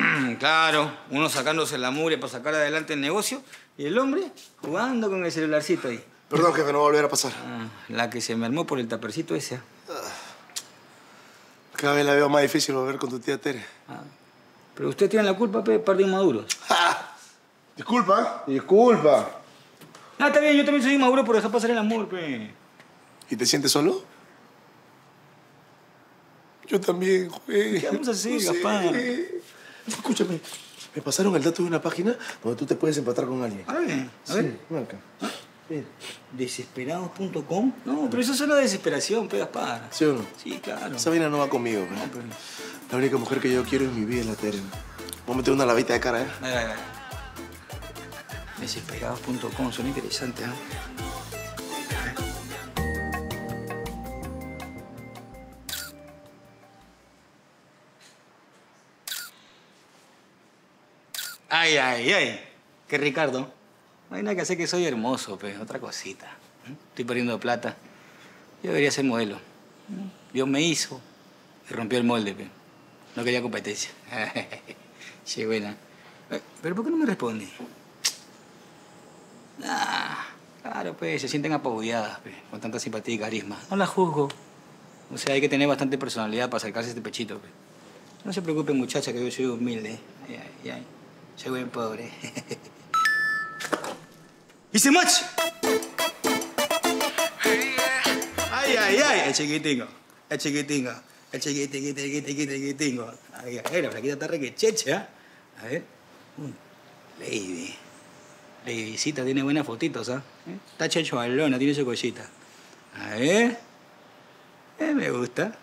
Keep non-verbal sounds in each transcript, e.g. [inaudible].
[clears throat] claro, uno sacándose la mugre para sacar adelante el negocio y el hombre jugando con el celularcito ahí. Perdón, jefe, no va a volver a pasar. Ah, la que se me armó por el tapercito ese. ¿ah? Cada vez la veo más difícil volver con tu tía Tere. Ah, pero usted tiene la culpa, pe, par de inmaduros. [laughs] Disculpa. Disculpa. Ah, está bien, yo también soy inmaduro por dejar pasar el amor, pe. ¿Y te sientes solo? Yo también, güey. ¿Qué vamos a hacer, No sé. Escúchame, me pasaron el dato de una página donde tú te puedes empatar con alguien. A ver, a Sí, ver. ven acá. Mira. ¿Desesperados.com? No, pero eso suena a desesperación, pe, Gaspar. ¿Sí o no? Sí, claro. Esa vaina no va conmigo, güey. La única mujer que yo quiero en mi vida es la Tere. Voy a meter una lavita de cara, ¿eh? Desesperados.com, suena interesante, ¿ah? Ay, ay, ay. ¿Qué Ricardo? No hay nada que hacer que soy hermoso, pues. Otra cosita. ¿Mm? Estoy perdiendo plata. Yo debería ser modelo. ¿Mm? Dios me hizo y rompió el molde, pe. No quería competencia. [laughs] Che, buena. Eh, ¿Pero por qué no me responde? Ah, claro, pues, se sienten apabulladas, pues, con tanta simpatía y carisma. No la juzgo. O sea, hay que tener bastante personalidad para acercarse a este pechito, pues. No se preocupe, muchacha, que yo soy humilde. Ay, ay, ay. Soy buen pobre. [laughs] ¡Hice match! ¡Ay, ay, ay! El chiquitingo, el chiquitingo, el chiquitingo, chiquitingo, chiquitingo. Ay, ay, la flaquita está re que checha. A ver. Mm, Lady. Ladycita tiene buenas fotitos, ¿ah? ¿Eh? Está checho balona, tiene su cosita. A ver. Eh, me gusta.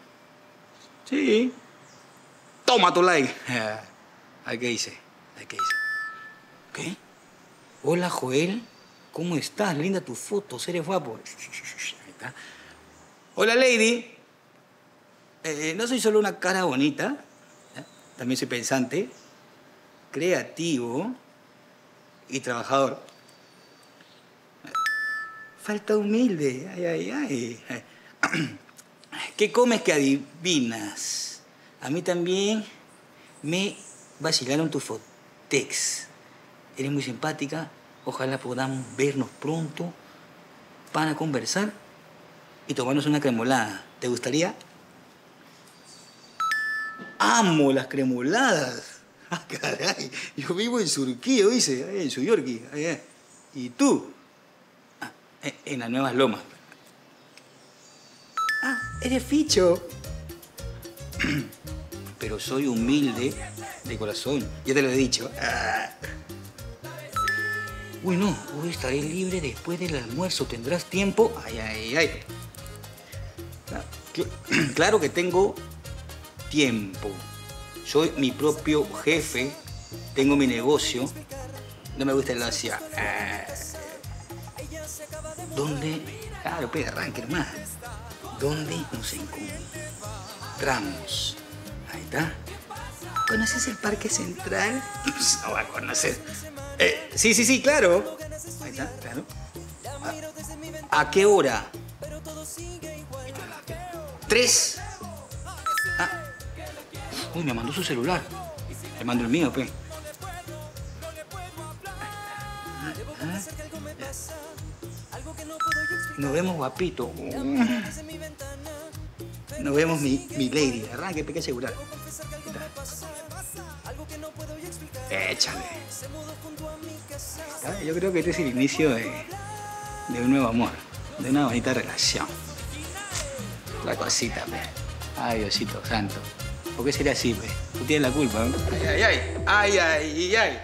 Sí. Toma tu like. [laughs] A qué dice. Qué. Hola, Joel. ¿Cómo estás? Linda tus fotos, eres guapo. Hola, Lady. Eh, no soy solo una cara bonita, también soy pensante, creativo y trabajador. Falta humilde. Ay, ay, ay. ¿Qué comes que adivinas? A mí también me vacilaron tus fotex. Eres muy simpática. Ojalá podamos vernos pronto para conversar y tomarnos una cremolada. ¿Te gustaría? Amo las cremoladas. [laughs] Ah, caray. Yo vivo en Surquía, dice, en Suyorqui. allá. ¿Y tú? Ah, en- en las Nuevas Lomas. Ah, eres ficho. [clears throat] Pero soy humilde de corazón. Ya te lo he dicho. Ah. Uy, no. Hoy estaré libre después del almuerzo. ¿Tendrás tiempo? Ay, ay, ay. Ah, cl- [clears throat] Claro que tengo tiempo. Soy mi propio jefe. Tengo mi negocio. No me gusta el Asia. Ah. ¿Dónde? Claro, pues arranque más. ¿Dónde nos encontramos? Ahí está. ¿Conoces el Parque Central? No va a conocer. Eh, sí, sí, sí, claro. Ahí está, claro. ¿A, a qué hora? ¿Tres? Ah. Uy, me mandó su celular. Le mando el mío, pe. Ah, Nos vemos, guapito. Nos vemos, mi, mi lady. Arranque, pe, que asegurar. Ahí está. Échale. Está. Yo creo que este es el inicio de, de un nuevo amor, de una bonita relación. La cosita, pe. Ay, Diosito santo. ¿Por qué sería así, pe? Tú tienes la culpa, ¿no? Ay, ay, ay. Ay, ay, ay.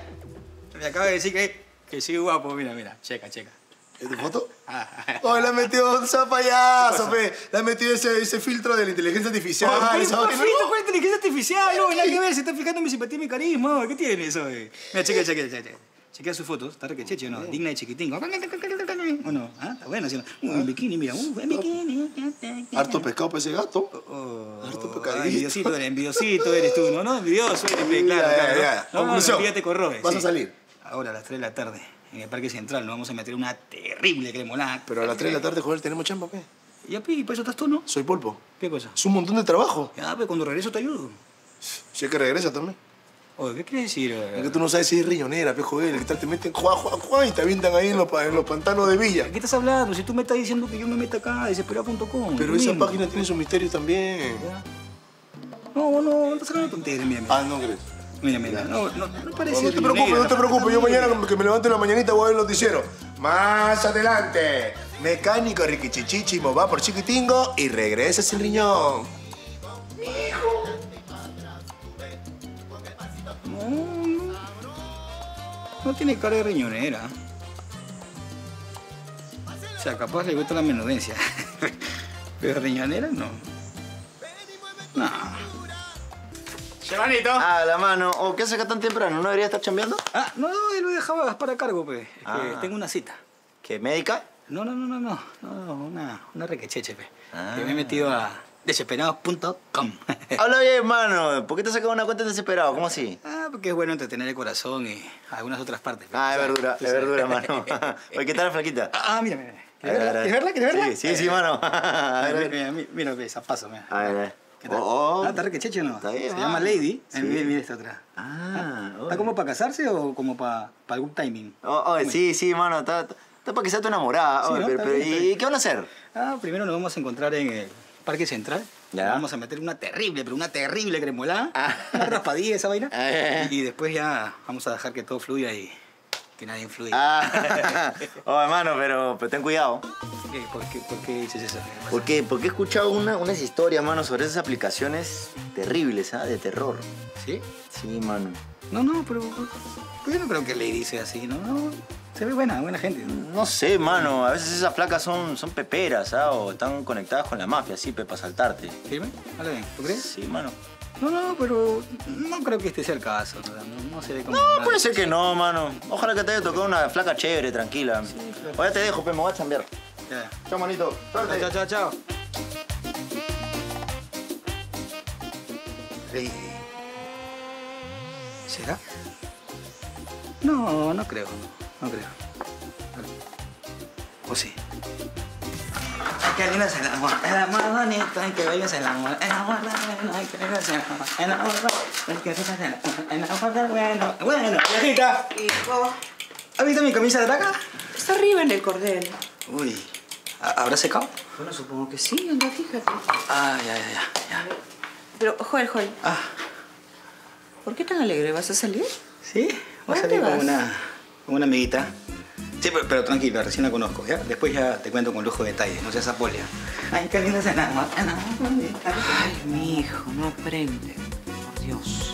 Me acaba de decir que, que soy guapo. Mira, mira. Checa, checa. ¿Es tu foto? [laughs] Oh, le ha metido esa payaso, pe. Le ha metido ese, ese filtro de la inteligencia artificial. ¿Qué esa vaina. filtro con inteligencia artificial? No, nada que ver, se está fijando mi simpatía y mi carisma. ¿Qué tiene eso? eh? Mira, chequea, chequea, chequea. Chequea sus fotos, está requecheche o no, digna de chiquitín. ¿O no? ¿Ah? Está buena, ¿sí no? Uh, en bikini, mira, uh, en bikini. Harto pescado para ese gato. Oh, Harto ay, pecadito. envidiosito eres, envidiosito eres tú, ¿no? No, envidioso eres, claro, claro. ¿no? No, la a salir. Ahora, a las 3 de la tarde, en el Parque Central, nos vamos a meter una terrible cremolada. Pero a las 3 de la tarde, joder, tenemos chamba, pe. Ya, pi, ¿para eso estás tú, no? Soy polpo. ¿Qué cosa? Es un montón de trabajo. Ya, pues cuando regreso te ayudo. Si es que regresa también. Oye, ¿qué quieres decir? Es que tú no sabes si es riñonera, pejo él. ¿Qué tal te meten Juan, Juan, Juan y te avientan ahí en los, pa- en los pantanos de Villa? ¿De qué estás hablando? Si tú me estás diciendo que yo me meto acá, desesperado.com. Pero esa mismo. página tiene sus misterios también. No, no, no estás sacando tonterías, mira, mira. Ah, ¿no crees? Mira, mira, no, no, no parece No te preocupes, no te preocupes. Yo mañana que me levante en la mañanita voy a ver el noticiero. Más adelante, mecánico Riquichichichimo va por Chiquitingo y regresa sin riñón. No, no. No tiene cara de riñonera. O sea, capaz le gusta la menudencia. [laughs] Pero riñonera no. No. Chevanito. Ah, la mano. ¿O qué hace acá tan temprano? ¿No debería estar chambeando? Ah, no, no, lo dejaba a Gaspar a cargo, pues. Es que Ah. tengo una cita. ¿Qué, médica? No, no, no, no, no. No, una, una requecheche, pe. Ah. Que me he metido a desesperados.com. Habla bien, mano. ¿Por qué te has sacado una cuenta en desesperado? ¿Cómo así? ah, porque es bueno entretener el corazón y algunas otras partes. Ah, es verdura, es verdura, mano. Oye, ¿qué tal la flaquita? Ah, mira, mira. ¿Quieres verla? ¿Quieres verla? Sí, sí, sí, mano. A ver, a ver. Mira, mira, mira, mira, zapazo, mira. A ver, a ver. ¿Qué tal? Oh, oh. Ah, ¿está requecheche no? Está bien, Se ah. llama Lady. Sí. Eh, Mira, mira esta otra. Ah, ¿Está oye. como para casarse o como para algún timing? Oh, oye, sí, sí, mano. Está, está para que sea tu enamorada. Sí, Oye, ¿no? pero, Está pero, bien, está ¿Y qué van a hacer? Ah, primero nos vamos a encontrar en el Parque Central. Ya. Nos Vamos a meter una terrible, pero una terrible cremolada. Ah. Una raspadilla esa vaina. [laughs] Ah, ya. Y después ya vamos a dejar que todo fluya y que nadie influya. Ah, [laughs] oye, mano, pero, pero ten cuidado. ¿Qué? ¿Por, qué, ¿Por qué dices eso? ¿Por qué? Porque he escuchado una, unas historias, mano, sobre esas aplicaciones terribles, ¿ah? De terror. ¿Sí? Sí, mano. No, no, pero, pero yo no creo que Lady sea así, ¿no? no se ve buena, buena gente. ¿no? No sé, mano. A veces esas placas son, son peperas, ¿ah? O están conectadas con la mafia, así, para saltarte. ¿Firme? Habla bien, ¿tú crees? Sí, mano. No, no, pero no creo que este sea el caso. No, no, se ve como... No, puede ser que no, mano. Ojalá que te haya tocado una flaca chévere, tranquila. claro. Oye, te dejo, pe, me voy a chambear. Ya. Chao, manito. Suerte. Chao, chao, chao. Lady. ¿Será? No, no creo. No creo. ¿O sí? Ay, qué lindo es el amor, el amor bonito, ay, qué bello es el amor, el amor bueno, ay, qué bello es el amor, el amor qué bello es el amor, el amor bueno. Bueno, viejita, Hijo, ¿has visto mi camisa de taca? está arriba en el cordel. Uy, ¿ha- ¿habrá secado? Bueno, supongo que sí, anda, fíjate. Ah, ya, ya, ya, ya. Pero, Joel, Joel, Ah, ¿por qué tan alegre? ¿Vas a salir? ¿sí? Voy a ¿Dónde salir con una, con una amiguita. Sí, pero, pero tranquila, recién la conozco, ¿ya? Después ya te cuento con lujo de detalle, no seas apolia. Ay, qué lindo es el amor, el amor bonito. Ay, mi hijo, no aprende. Por Dios.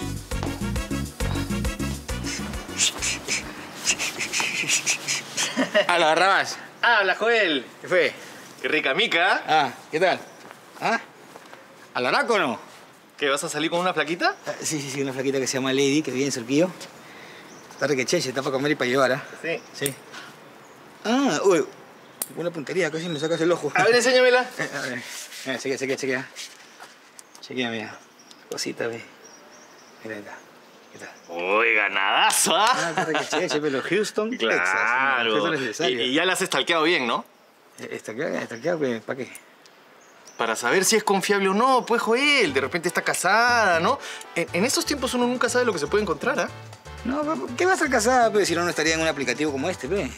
Habla, Barrabás. Habla, Joel. ¿Qué fue? Qué rica mica. Ah, ¿qué tal? ¿Ah? ¿Alaraco o no? ¿Que vas a salir con una flaquita? Ah, Sí, sí, sí, una flaquita que se llama Lady, que vive en Surquillo. Está requecheche, está para comer y para llevar, ¿ah? Sí. Sí. Ah, uy, una puntería, casi me sacas el ojo. A ver, enséñamela. [laughs] Eh, a ver, mira, chequea, chequea, chequea. Chequea, mira. Cosita, ve. Mira acá. Uy, ganadazo, Ah, ¿ah? pero Houston, [laughs] Texas. Claro. Houston es necesario. y, y ya la has estalqueado bien, ¿no? Eh, Estaquear, estaquear, pues, ¿para qué? Para saber si es confiable o no, pues, Joel. De repente está casada, ¿no? En, en estos tiempos uno nunca sabe lo que se puede encontrar, ¿ah? No, pa- ¿qué va a estar casada, pues, si no, no estaría en un aplicativo como este, pe?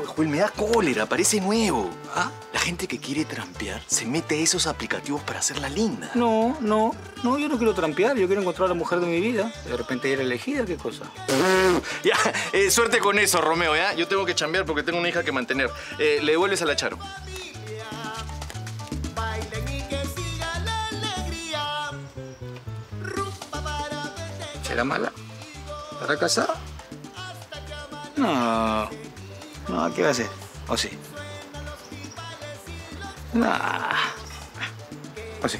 Uy, Joel, me da cólera, parece nuevo. ¿Ah? La gente que quiere trampear se mete a esos aplicativos para hacerla linda. No, no, no, yo no quiero trampear, yo quiero encontrar a la mujer de mi vida. De repente era elegida, ¿qué cosa? [laughs] Ya, eh, suerte con eso, Romeo, ¿ya? Yo tengo que chambear porque tengo una hija que mantener. Eh, le devuelves a la Charo. ¿Será mala? ¿Estará casada? No, no, ¿qué va a hacer? ¿O sí? No. ¿O sí?